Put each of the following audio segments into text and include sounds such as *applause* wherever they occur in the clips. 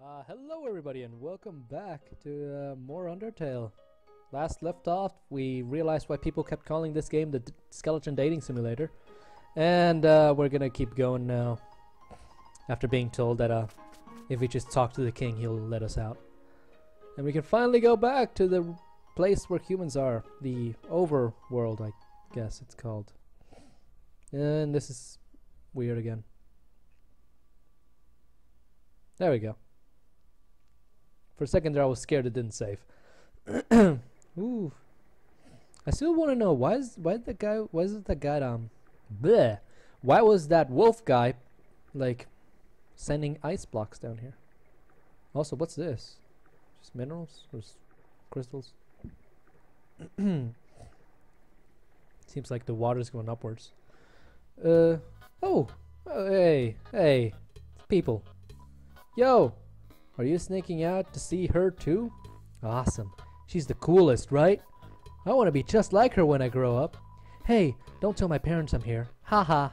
Uh, hello everybody and welcome back to uh, more Undertale. Last left off, we realized why people kept calling this game the D- Skeleton Dating Simulator. And uh, we're gonna keep going now. After being told that uh, if we just talk to the king, he'll let us out. And we can finally go back to the place where humans are. The overworld, I guess it's called. And this is weird again. There we go. For a second there, I was scared it didn't save. *clears throat* Ooh. I still want to know why is why the guy why is the guy um bleh, why was that wolf guy like sending ice blocks down here? Also, what's this? Just minerals or crystals? *clears throat* Seems like the water's going upwards. Uh oh, oh hey hey people, yo, are you sneaking out to see her too? Awesome. She's the coolest, right? I want to be just like her when I grow up. Hey, don't tell my parents I'm here. Haha.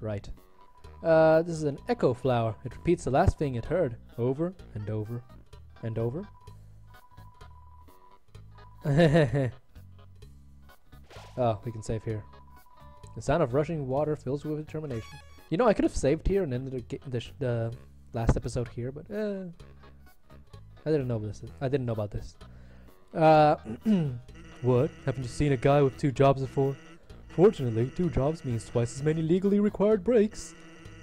Right. Uh, this is an echo flower. It repeats the last thing it heard over and over and over. *laughs* oh, we can save here. The sound of rushing water fills with determination. You know, I could have saved here and ended the, the, the last episode here, but uh, I didn't know this. I didn't know about this. Uh, *clears throat* what? Haven't you seen a guy with two jobs before? Fortunately, two jobs means twice as many legally required breaks.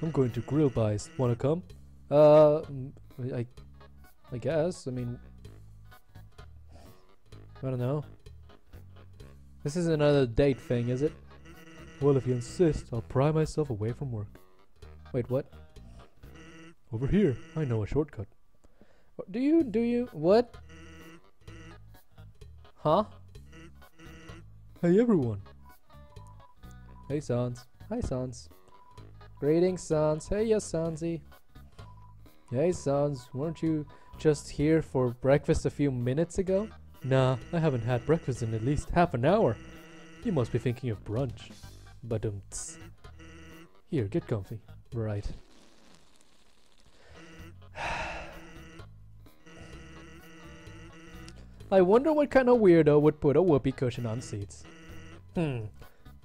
I'm going to Grillby's. Wanna come? Uh, mm, I, I guess. I mean, I don't know. This is another date thing, is it? Well, if you insist, I'll pry myself away from work. Wait, what? Over here. I know a shortcut. Uh, Do you? Do you? What? Huh? Hey everyone. Hey Sans. Hi Sans. Greetings Sans. Hey yes Sansi. Hey Sans, weren't you just here for breakfast a few minutes ago? Nah, I haven't had breakfast in at least half an hour. You must be thinking of brunch. But um Here, get comfy. Right. I wonder what kind of weirdo would put a whoopee cushion on seats. Hmm.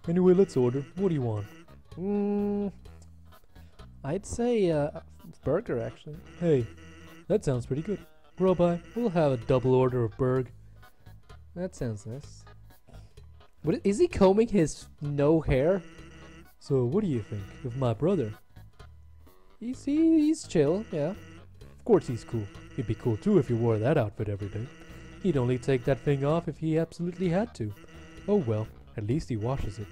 Anyway, let's order. What do you want? Hmm. I'd say uh, burger actually. Hey, that sounds pretty good. Robot, we'll have a double order of burg. That sounds nice. What is he combing his no hair? So, what do you think of my brother? He's he, he's chill, yeah. Of course he's cool. He'd be cool too if he wore that outfit every day. He'd only take that thing off if he absolutely had to. Oh well, at least he washes it.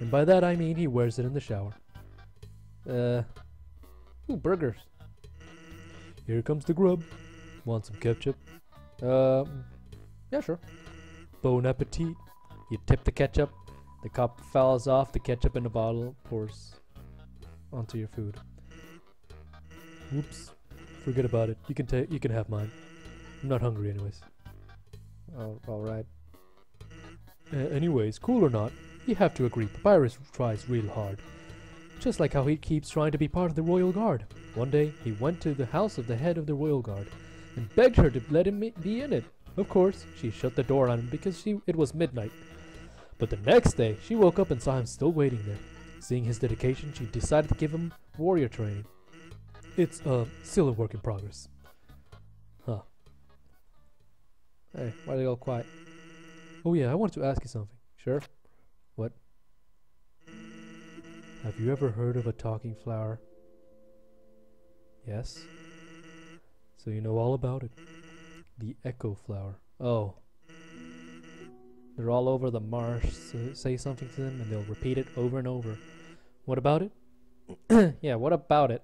And by that I mean he wears it in the shower. Uh. Ooh, burgers. Here comes the grub. Want some ketchup? Um. Yeah, sure. Bon appetit. You tip the ketchup. The cup falls off. The ketchup in the bottle pours onto your food. Whoops. Forget about it. You can take. You can have mine. I'm not hungry, anyways. Oh, all right. Uh, anyways, cool or not, you have to agree. Papyrus tries real hard. Just like how he keeps trying to be part of the royal guard. One day, he went to the house of the head of the royal guard and begged her to let him be in it. Of course, she shut the door on him because she it was midnight. But the next day, she woke up and saw him still waiting there. Seeing his dedication, she decided to give him warrior training. It's uh still a work in progress. Hey, why are they all quiet? Oh yeah, I wanted to ask you something. Sure. What? Have you ever heard of a talking flower? Yes. So you know all about it. The echo flower. Oh. They're all over the marsh. So say something to them and they'll repeat it over and over. What about it? *clears throat* yeah, what about it?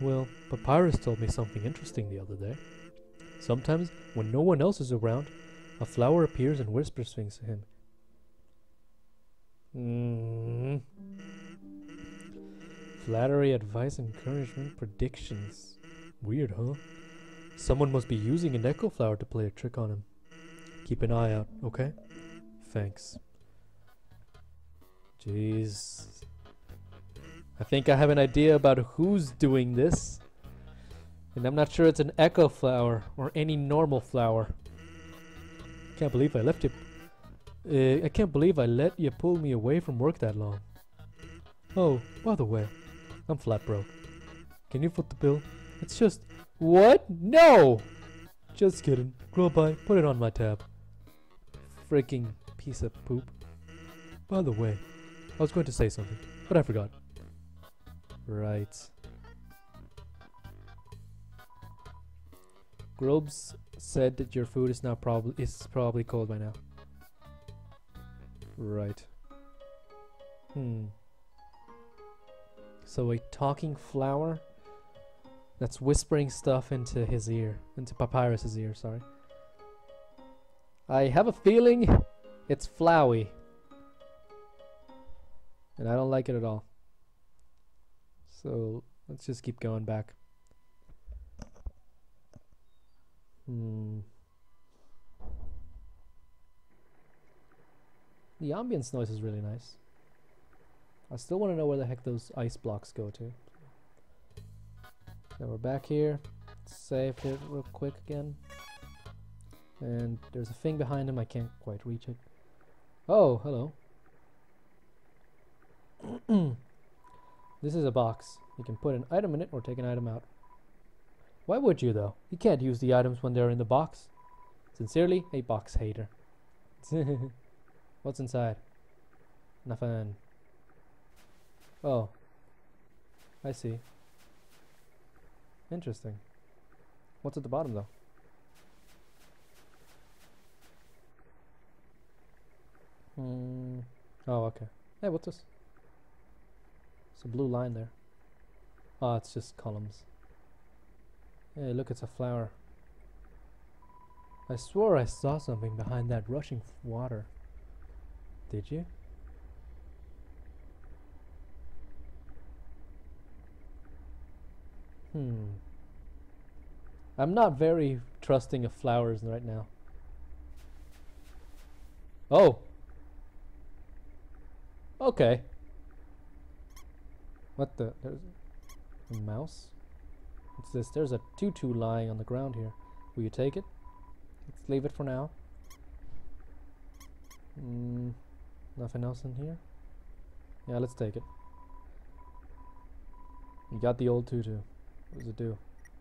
Well, Papyrus told me something interesting the other day. Sometimes, when no one else is around, a flower appears and whispers things to him. Mm. Flattery, advice, encouragement, predictions. Weird, huh? Someone must be using an echo flower to play a trick on him. Keep an eye out, okay? Thanks. Jeez. I think I have an idea about who's doing this. And I'm not sure it's an echo flower or any normal flower. Can't believe I left you. Uh, I can't believe I let you pull me away from work that long. Oh, by the way, I'm flat broke. Can you foot the bill? It's just. What? No! Just kidding. Grillby, put it on my tab. Freaking piece of poop. By the way, I was going to say something, but I forgot. Right. Grillby's said that your food is now probably is probably cold by now. Right. Hmm. So a talking flower that's whispering stuff into his ear, into Papyrus's ear, sorry. I have a feeling it's Flowey. And I don't like it at all. So let's just keep going back. Hmm. The ambience noise is really nice. I still want to know where the heck those ice blocks go to. Now we're back here. Save it real quick again. And there's a thing behind him. I can't quite reach it. Oh, hello. *clears throat* this is a box. You can put an item in it or take an item out. Why would you though? You can't use the items when they're in the box. Sincerely, a box hater. *laughs* What's inside? Nothing. Oh. I see. Interesting. What's at the bottom though? Hmm. Oh, okay. Hey, what's this? It's a blue line there. Oh, it's just columns. Hey, look, it's a flower. I swore I saw something behind that rushing water. Did you? Hmm. I'm not very trusting of flowers right now. Oh! Okay. What the? There's a mouse? What's this? There's a tutu lying on the ground here. Will you take it? Let's leave it for now. Mm, nothing else in here? Yeah, let's take it. You got the old tutu. What does it do?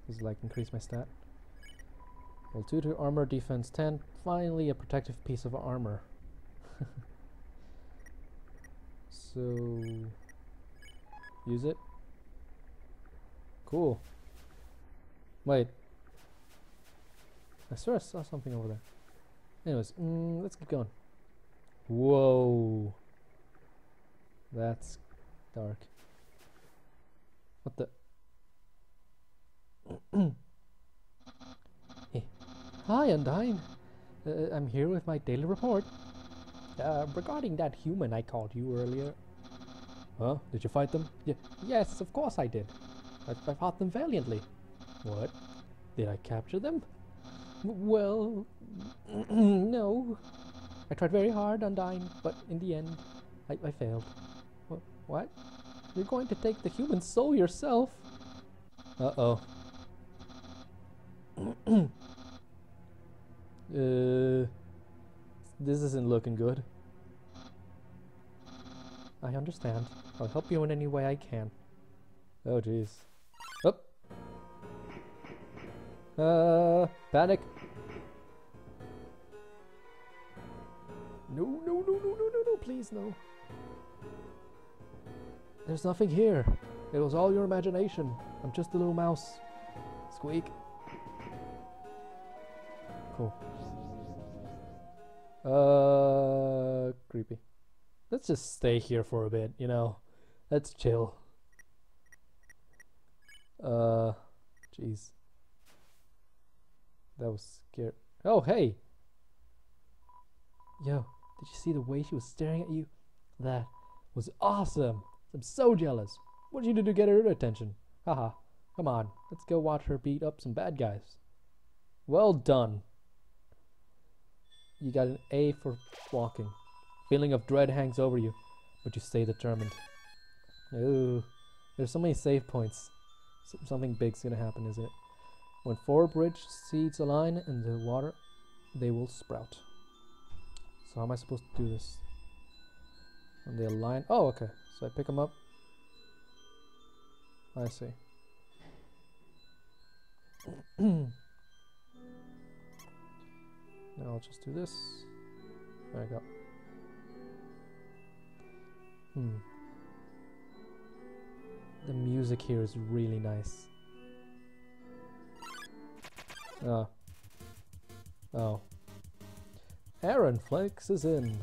Does it like increase my stat? Well, tutu armor defense 10. Finally a protective piece of armor. *laughs* so... Use it. Cool. Wait. I swear I saw something over there. Anyways, mm, let's keep going. Whoa. That's dark. What the? *clears throat* hey. Hi, Undyne. Uh, I'm here with my daily report. Uh, regarding that human I called you earlier. Huh? Did you fight them? Y yes, of course I did. I, I fought them valiantly. What? Did I capture them? Well, *clears throat* no. I tried very hard, Undyne, but in the end, I, I failed. Wh what? You're going to take the human soul yourself? Uh-oh. *clears throat* uh, this isn't looking good. I understand. I'll help you in any way I can. Oh, jeez. Uh, panic. No, no, no, no, no, no, no, please, no. There's nothing here. It was all your imagination. I'm just a little mouse. Squeak. Cool. Uh, creepy. Let's just stay here for a bit, you know. Let's chill. Uh, jeez. That was scary. Oh, hey! Yo, did you see the way she was staring at you? That was awesome! I'm so jealous. What did you do to get her attention? Haha. Come on, let's go watch her beat up some bad guys. Well done. You got an A for walking. Feeling of dread hangs over you, but you stay determined. Ooh, there's so many save points. S something big's gonna happen, isn't it? When four bridge seeds align in the water, they will sprout. So how am I supposed to do this? When they align, oh okay. So I pick them up. I see. *clears throat* now I'll just do this. There I go. Hmm. The music here is really nice. Oh. Oh. Aaron Flex is in.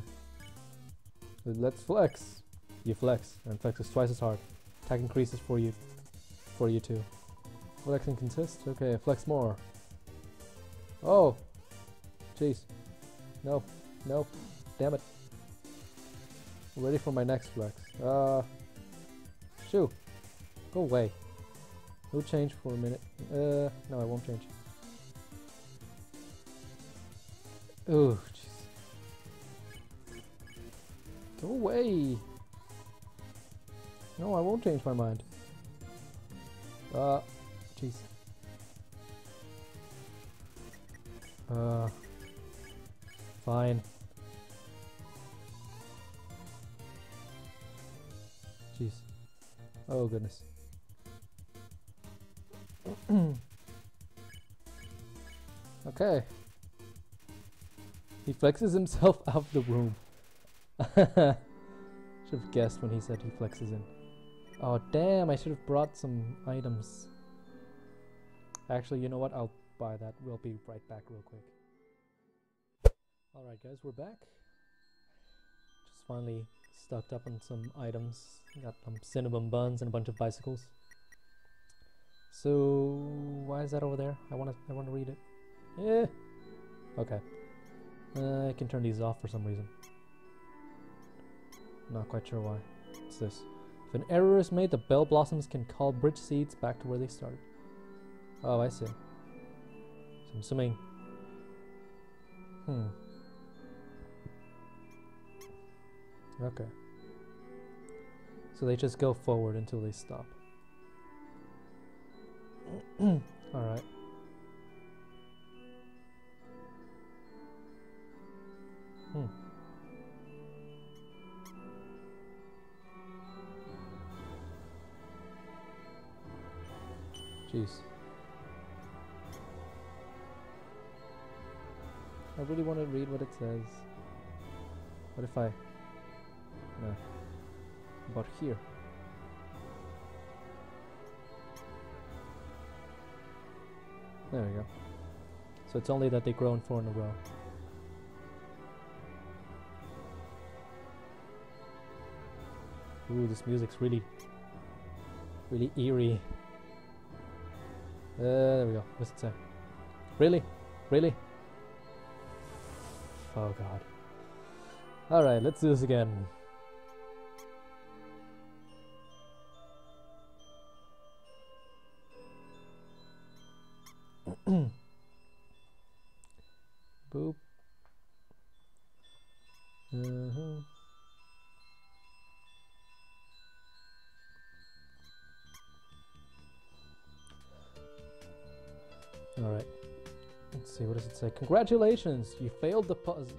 Let's flex. You flex, and flex is twice as hard. Attack increases for you, for you too. Flexing consists? Okay, flex more. Oh! Jeez. No. No. Damn it. Ready for my next flex. Uh... Shoo! Go away. No change for a minute. Uh, no, I won't change. Oh, jeez. Go away! No, I won't change my mind. Uh, jeez. Uh, fine. Jeez. Oh goodness. *clears throat* okay. He flexes himself *laughs* out of the room. *laughs* should have guessed when he said he flexes in. Oh damn, I should have brought some items. Actually, you know what? I'll buy that. We'll be right back real quick. Alright guys, we're back. Just finally stocked up on some items. Got some cinnamon buns and a bunch of Bisicles. So why is that over there? I wanna I wanna read it. Yeah. Okay. Uh, I can turn these off for some reason. Not quite sure why. What's this? If an error is made, the bell blossoms can call bridge seeds back to where they started. Oh, I see. So I'm assuming... Hmm. Okay. So they just go forward until they stop. *clears throat* Alright. Jeez. I really want to read what it says. What if I... No. About here. There we go. So it's only that they grow in four in a row. Ooh, this music's really, really eerie. Uh, there we go. What's it say? Really? Really? Oh god. Alright, let's do this again. *clears throat* Boop. Uh-huh. Alright. Let's see, what does it say? Congratulations! You failed the puzzle.